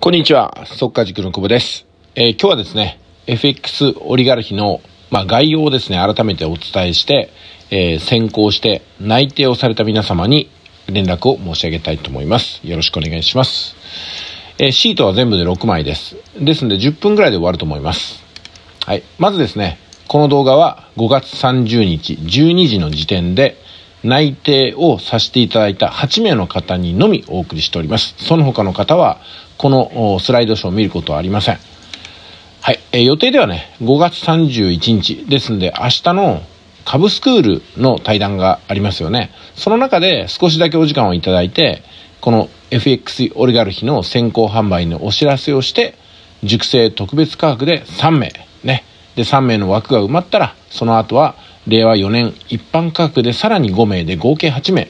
こんにちは、速稼塾の久保です。えー今日はですね、FX オリガルヒの、まあ、概要をですね、改めてお伝えして、えー先行して内定をされた皆様に連絡を申し上げたいと思います。よろしくお願いします。えーシートは全部で6枚です。ですので10分ぐらいで終わると思います。はい。まずですね、この動画は5月30日12時の時点で内定をさせていただいた8名の方にのみお送りしております。その他の方は、このスライドショーを見ることはありません。はい。えー予定ではね、5月31日ですんで、明日の株スクールの対談がありますよね。その中で少しだけお時間をいただいて、この FX オリガルヒの先行販売のお知らせをして、熟成特別価格で3名、ね。で、3名の枠が埋まったら、その後は、令和4年一般価格でさらに5名で合計8名。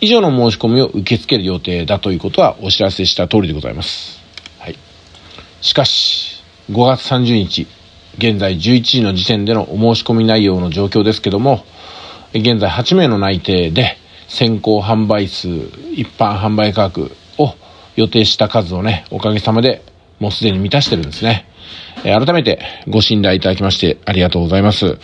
以上の申し込みを受け付ける予定だということはお知らせした通りでございます。はい。しかし、5月30日、現在11時の時点でのお申し込み内容の状況ですけども、現在8名の内定で先行販売数、一般販売価格を予定した数をね、おかげさまでもうすでに満たしてるんですね。え改めてご信頼いただきましてありがとうございます。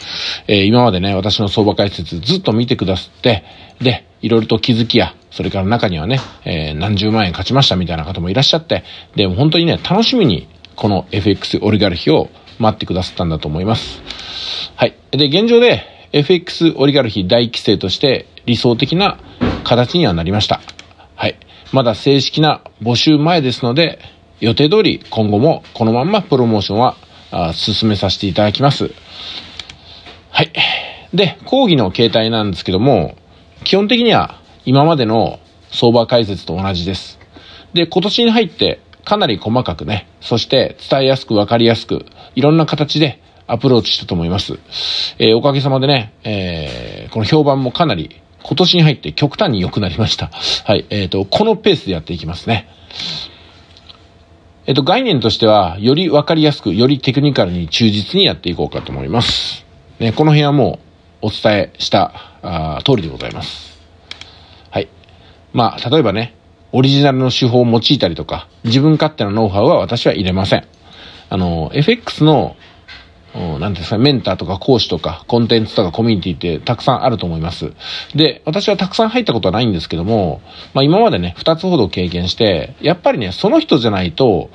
えー今までね、私の相場解説ずっと見てくださって、で、いろいろと気づきや、それから中にはね、えー何十万円勝ちましたみたいな方もいらっしゃって、で、も本当にね、楽しみにこの FX オリガルヒを待ってくださったんだと思います。はい。で、現状で FX オリガルヒ大規制として理想的な形にはなりました。はい。まだ正式な募集前ですので、予定通り今後もこのまんまプロモーションは進めさせていただきます。はい。で、講義の形態なんですけども、基本的には今までの相場解説と同じです。で、今年に入ってかなり細かくね、そして伝えやすくわかりやすく、いろんな形でアプローチしたと思います。えーおかげさまでね、えーこの評判もかなり今年に入って極端に良くなりました。はい。えっ、と、このペースでやっていきますね。えっと、概念としては、よりわかりやすく、よりテクニカルに忠実にやっていこうかと思います。ね、この辺はもうお伝えしたあ通りでございます。はい。まあ、例えばね、オリジナルの手法を用いたりとか、自分勝手なノウハウは私は入れません。あの、FX の、うん、なんですか、メンターとか講師とか、コンテンツとかコミュニティってたくさんあると思います。で、私はたくさん入ったことはないんですけども、まあ今までね、二つほど経験して、やっぱりね、その人じゃないと、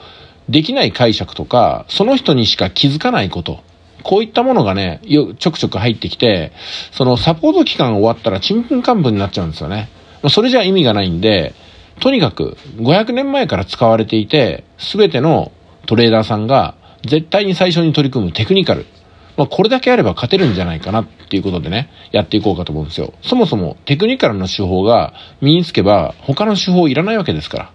できない解釈とか、その人にしか気づかないこと、こういったものがね、よちょくちょく入ってきて、そのサポート期間終わったらちんぷんかんぷんになっちゃうんですよね。まあそれじゃ意味がないんで、とにかく500年前から使われていて、すべてのトレーダーさんが絶対に最初に取り組むテクニカル。まあ、これだけあれば勝てるんじゃないかなっていうことでね、やっていこうかと思うんですよ。そもそもテクニカルの手法が身につけば他の手法いらないわけですから。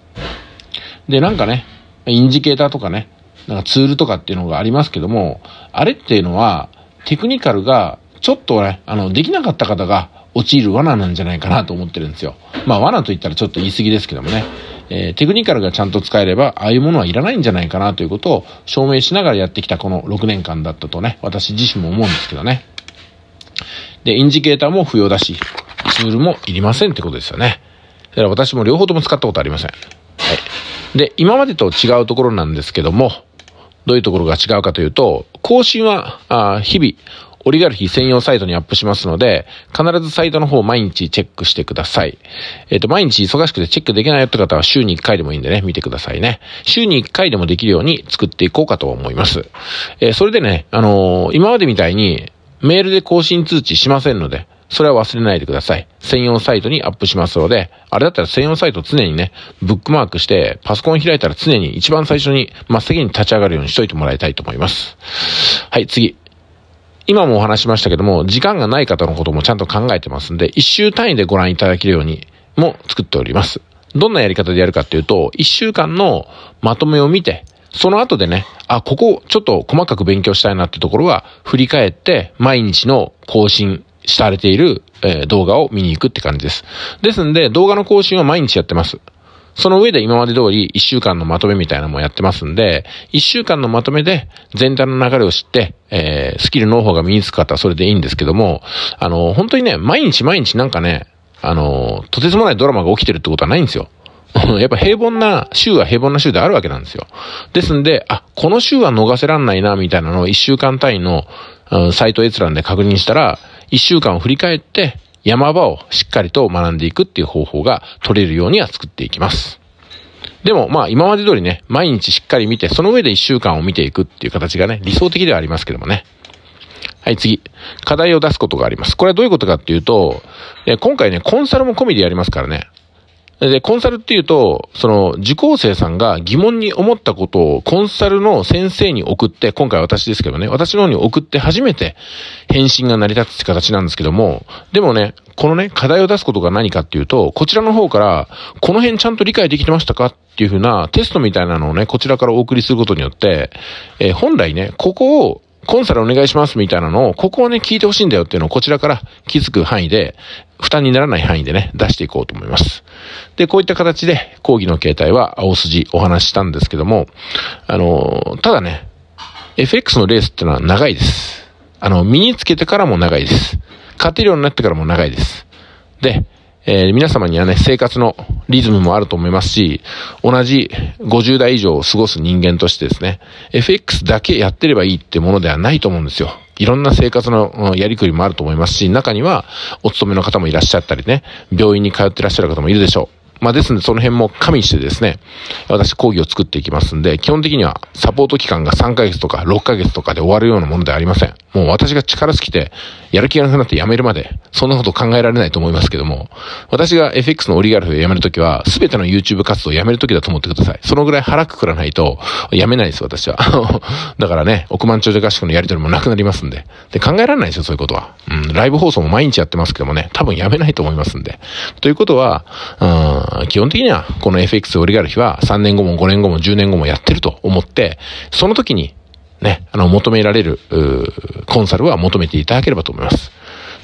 で、なんかね、インジケーターとかね、なんかツールとかっていうのがありますけども、あれっていうのは、テクニカルが、ちょっとね、あの、できなかった方が陥る罠なんじゃないかなと思ってるんですよ。まあ、罠と言ったらちょっと言い過ぎですけどもね。えーテクニカルがちゃんと使えれば、ああいうものはいらないんじゃないかなということを証明しながらやってきたこの6年間だったとね、私自身も思うんですけどね。で、インジケーターも不要だし、ツールもいりませんってことですよね。だから私も両方とも使ったことありません。はい。で、今までと違うところなんですけども、どういうところが違うかというと、更新は、あ日々、オリガルヒ専用サイトにアップしますので、必ずサイトの方を毎日チェックしてください。えっ、と、毎日忙しくてチェックできないよって方は週に1回でもいいんでね、見てくださいね。週に1回でもできるように作っていこうかと思います。えーそれでね、あのー今までみたいにメールで更新通知しませんので、それは忘れないでください。専用サイトにアップしますので、あれだったら専用サイト常にね、ブックマークして、パソコン開いたら常に一番最初に真っ先に立ち上がるようにしといてもらいたいと思います。はい、次。今もお話しましたけども、時間がない方のこともちゃんと考えてますんで、一週単位でご覧いただけるようにも作っております。どんなやり方でやるかっていうと、一週間のまとめを見て、その後でね、あ、ここちょっと細かく勉強したいなってところは振り返って毎日の更新されている、え動画を見に行くって感じです。ですんで動画の更新は毎日やってます。その上で今まで通り1週間のまとめみたいなのもやってますんで、1週間のまとめで全体の流れを知って、えースキル、ノウハウが身につく方はそれでいいんですけども、あの、本当にね、毎日毎日なんかね、あの、とてつもないドラマが起きてるってことはないんですよ。やっぱ平凡な週は平凡な週であるわけなんですよ。ですんで、あ、この週は逃せらんないな、みたいなのを1週間単位の、うん、サイト閲覧で確認したら、1週間を振り返って、山場をしっかりと学んでいくっていう方法が取れるようには作っていきます。でも、まあ、今まで通りね、毎日しっかり見て、その上で1週間を見ていくっていう形がね、理想的ではありますけどもね。はい、次。課題を出すことがあります。これはどういうことかっていうと、今回ね、コンサルも込みでやりますからね。で、コンサルっていうと、その、受講生さんが疑問に思ったことをコンサルの先生に送って、今回私ですけどね、私の方に送って初めて返信が成り立つって形なんですけども、でもね、このね、課題を出すことが何かっていうと、こちらの方から、この辺ちゃんと理解できてましたかっていうふうなテストみたいなのをね、こちらからお送りすることによって、えー、本来ね、ここをコンサルお願いしますみたいなのを、ここをね、聞いてほしいんだよっていうのをこちらから気づく範囲で、負担にならない範囲でね、出していこうと思います。で、こういった形で講義の形態は青筋お話ししたんですけども、あの、ただね、FX のレースってのは長いです。あの、身につけてからも長いです。勝てるようになってからも長いです。で、えー、皆様にはね、生活のリズムもあると思いますし、同じ50代以上を過ごす人間としてですね、FX だけやってればいいってものではないと思うんですよ。いろんな生活のやりくりもあると思いますし、中にはお勤めの方もいらっしゃったりね、病院に通ってらっしゃる方もいるでしょう。まあですのでその辺も加味してですね、私講義を作っていきますんで、基本的にはサポート期間が3ヶ月とか6ヶ月とかで終わるようなものではありません。もう私が力尽きて、やる気がなくなって辞めるまで、そんなこと考えられないと思いますけども、私が FX のオリガルフを辞めるときは、すべての YouTube 活動を辞めるときだと思ってください。そのぐらい腹くくらないと、辞めないです、私は。だからね、億万長者合宿のやりとりもなくなりますんで。で、考えられないですよ、そういうことは。うん、ライブ放送も毎日やってますけどもね、多分辞めないと思いますんで。ということは、うん、基本的には、この FX オリガルヒは3年後も5年後も10年後もやってると思って、その時にね、あの、求められる、コンサルは求めていただければと思います。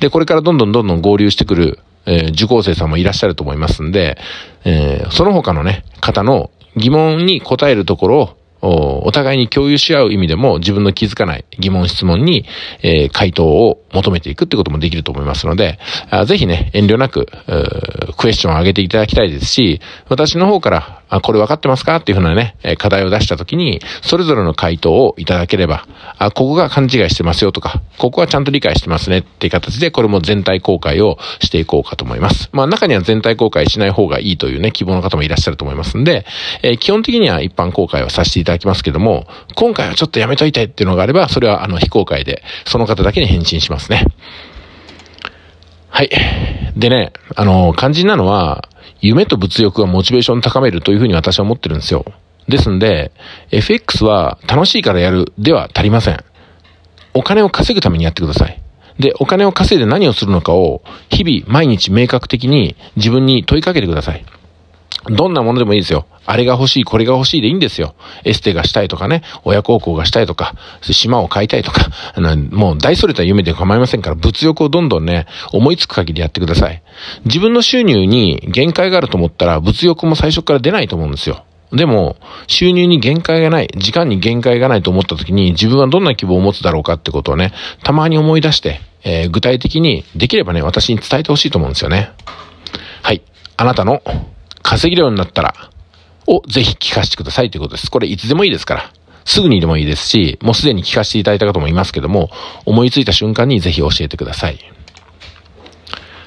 で、これからどんどんどんどん合流してくる、えー、受講生さんもいらっしゃると思いますんで、えー、その他のね、方の疑問に答えるところをお互いに共有し合う意味でも自分の気づかない疑問質問に、えー、回答を求めていくってこともできると思いますので、あぜひね、遠慮なく、クエスチョンを上げていただきたいですし、私の方から、あ、これ分かってますか？っていうふうなね、課題を出したときに、それぞれの回答をいただければ、あ、ここが勘違いしてますよとか、ここはちゃんと理解してますねっていう形で、これも全体公開をしていこうかと思います。まあ中には全体公開しない方がいいというね、希望の方もいらっしゃると思いますんで、えー、基本的には一般公開をさせていただきますけども、今回はちょっとやめといてっていうのがあれば、それはあの非公開で、その方だけに返信しますね。はい。でね、あの、肝心なのは、夢と物欲はモチベーション高めるというふうに私は思ってるんですよ。ですんで、FX は楽しいからやるでは足りません。お金を稼ぐためにやってください。で、お金を稼いで何をするのかを、日々毎日明確的に自分に問いかけてください。どんなものでもいいですよ。あれが欲しい、これが欲しいでいいんですよ。エステがしたいとかね、親孝行がしたいとか、島を買いたいとか、あのもう大それた夢で構いませんから、物欲をどんどんね、思いつく限りやってください。自分の収入に限界があると思ったら、物欲も最初から出ないと思うんですよ。でも、収入に限界がない、時間に限界がないと思った時に、自分はどんな希望を持つだろうかってことをね、たまに思い出して、えー、具体的にできればね、私に伝えてほしいと思うんですよね。はい。あなたの稼げるようになったら、をぜひ聞かせてくださいということです。これいつでもいいですから。すぐにでもいいですし、もうすでに聞かせていただいた方もいますけども、思いついた瞬間にぜひ教えてください。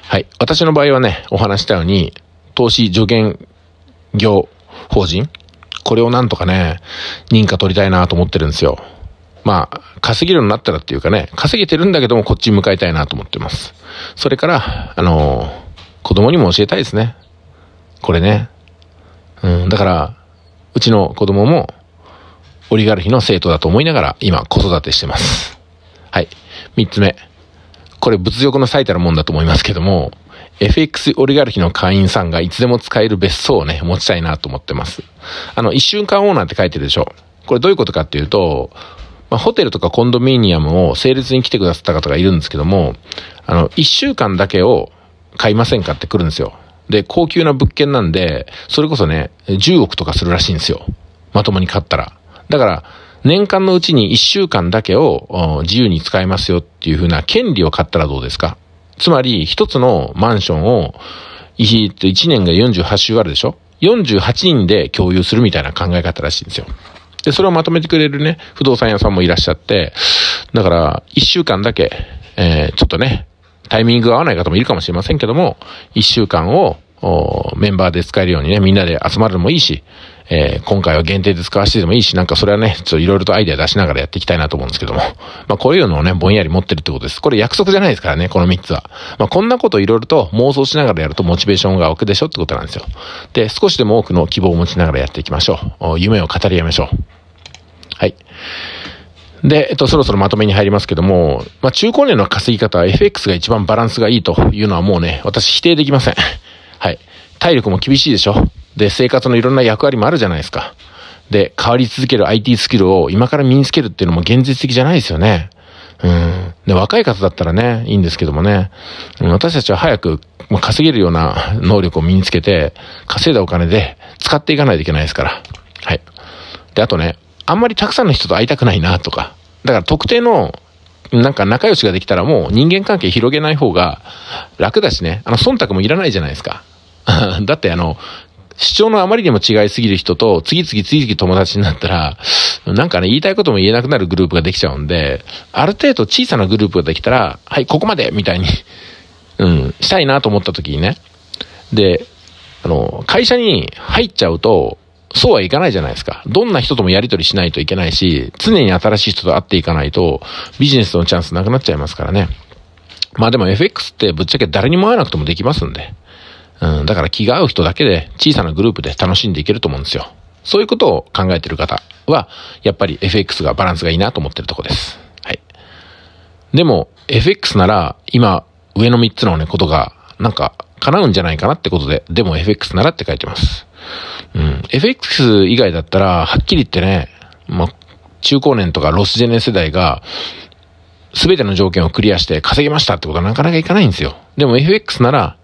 はい。私の場合はね、お話したように、投資助言業法人これをなんとかね、認可取りたいなと思ってるんですよ。まあ、稼げるようになったらっていうかね、稼げてるんだけどもこっちに向かいたいなと思ってます。それから、あの子供にも教えたいですね。これね。うん、だから、うちの子供も、オリガルヒの生徒だと思いながら、今、子育てしてます。はい。三つ目。これ、物欲の最たるもんだと思いますけども、FX オリガルヒの会員さんがいつでも使える別荘をね、持ちたいなと思ってます。あの、一週間オーナーって書いてるでしょ。これどういうことかっていうと、まあ、ホテルとかコンドミニアムを整列に来てくださった方がいるんですけども、あの、一週間だけを買いませんかって来るんですよ。で、高級な物件なんで、それこそね、10億とかするらしいんですよ。まともに買ったら。だから、年間のうちに1週間だけを自由に使えますよっていう風な権利を買ったらどうですかつまり、一つのマンションを、1年が48週あるでしょ48人で共有するみたいな考え方らしいんですよ。で、それをまとめてくれるね、不動産屋さんもいらっしゃって、だから、1週間だけ、えー、ちょっとね、タイミングが合わない方もいるかもしれませんけども、1週間をメンバーで使えるようにね、みんなで集まるのもいいし、えー、今回は限定で使わせてでもいいし、なんかそれはね、ちょっといろいろとアイデア出しながらやっていきたいなと思うんですけども。まあこういうのをね、ぼんやり持ってるってことです。これ約束じゃないですからね、この3つは。まあこんなこといろいろと妄想しながらやるとモチベーションが湧くでしょってことなんですよ。で、少しでも多くの希望を持ちながらやっていきましょう。夢を語り合いましょう。はい。で、えっと、そろそろまとめに入りますけども、まあ、中高年の稼ぎ方は FX が一番バランスがいいというのはもうね、私否定できません。はい。体力も厳しいでしょで、生活のいろんな役割もあるじゃないですか。で、変わり続ける IT スキルを今から身につけるっていうのも現実的じゃないですよね。うん。で、若い方だったらね、いいんですけどもね。私たちは早くまあ稼げるような能力を身につけて、稼いだお金で使っていかないといけないですから。はい。で、あとね、あんまりたくさんの人と会いたくないなとか。だから特定のなんか仲良しができたらもう人間関係広げない方が楽だしね。あの、忖度もいらないじゃないですか。だってあの、主張のあまりにも違いすぎる人と次々次々友達になったら、なんかね、言いたいことも言えなくなるグループができちゃうんで、ある程度小さなグループができたら、はい、ここまでみたいに うん、したいなと思った時にね。で、あの、会社に入っちゃうと、そうはいかないじゃないですか。どんな人ともやり取りしないといけないし、常に新しい人と会っていかないと、ビジネスのチャンスなくなっちゃいますからね。まあでも FX ってぶっちゃけ誰にも会わなくてもできますんで。うん、だから気が合う人だけで小さなグループで楽しんでいけると思うんですよ。そういうことを考えてる方は、やっぱり FX がバランスがいいなと思ってるとこです。はい。でも、FX なら、今、上の3つのね、ことが、なんか、叶うんじゃないかなってことで、でも FX ならって書いてます。うん。FX 以外だったら、はっきり言ってね、まあ、中高年とかロスジェネ世代が、すべての条件をクリアして稼げましたってことはなかなかいかないんですよ。でも FX なら、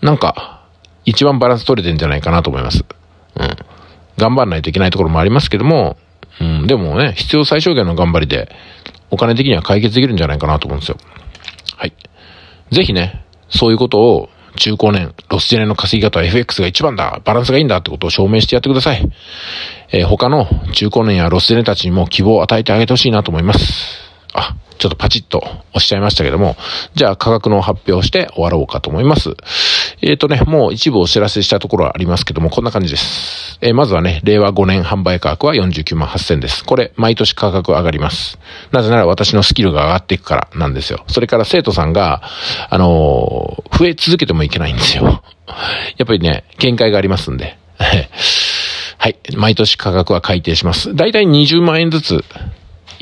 なんか、一番バランス取れてんじゃないかなと思います。うん。頑張らないといけないところもありますけども、うん、でもね、必要最小限の頑張りで、お金的には解決できるんじゃないかなと思うんですよ。はい。ぜひね、そういうことを中高年、ロスジェネの稼ぎ方は FX が一番だ、バランスがいいんだってことを証明してやってください。えー、他の中高年やロスジェネたちにも希望を与えてあげてほしいなと思います。あ、ちょっとパチッと押しちゃいましたけども、じゃあ価格の発表して終わろうかと思います。えっ、ー、とね、もう一部お知らせしたところはありますけども、こんな感じです。えー、まずはね、令和5年販売価格は49万8000です。これ、毎年価格上がります。なぜなら私のスキルが上がっていくからなんですよ。それから生徒さんが、あのー、増え続けてもいけないんですよ。やっぱりね、限界がありますんで。はい。毎年価格は改定します。だいたい20万円ずつ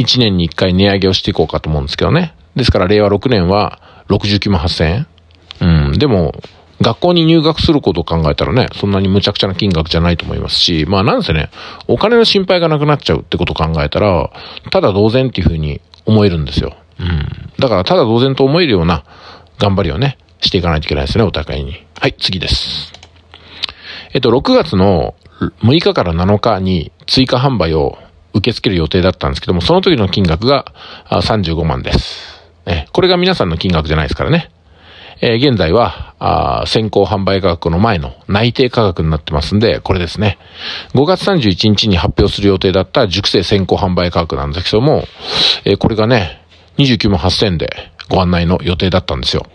1年に1回値上げをしていこうかと思うんですけどね。ですから令和6年は69万8000円。うん。でも、学校に入学することを考えたらね、そんなに無茶苦茶な金額じゃないと思いますし、まあなんせね、お金の心配がなくなっちゃうってことを考えたら、ただ同然っていうふうに思えるんですよ。うん。だからただ同然と思えるような頑張りをね、していかないといけないですね、お互いに。はい、次です。えっと、6月の6日から7日に追加販売を受け付ける予定だったんですけども、その時の金額が35万です。えこれが皆さんの金額じゃないですからね。えー、現在はあ、先行販売価格の前の内定価格になってますんで、これですね。5月31日に発表する予定だった熟成先行販売価格なんですけども、えー、これがね、29万8000円でご案内の予定だったんですよ。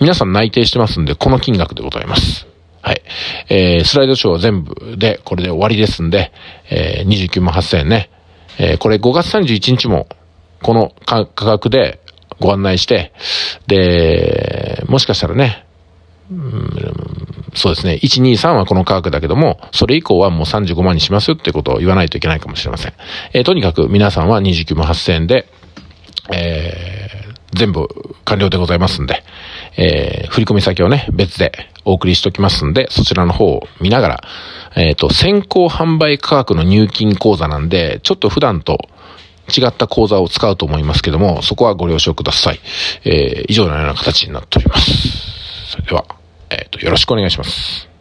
皆さん内定してますんで、この金額でございます。はい。えー、スライドショーは全部で、これで終わりですんで、えー、29万8000円ね。えー、これ5月31日も、この価格でご案内して、で、もしかしたらね、うん、そうですね。1、2、3はこの価格だけども、それ以降はもう35万にしますよってことを言わないといけないかもしれません。えー、とにかく皆さんは29万8000円で、えー、全部完了でございますんで、えー、振込先をね、別でお送りしときますんで、そちらの方を見ながら、えっ、ー、と、先行販売価格の入金口座なんで、ちょっと普段と違った口座を使うと思いますけども、そこはご了承ください。えー、以上のような形になっております。それでは、えっ、ー、と、よろしくお願いします。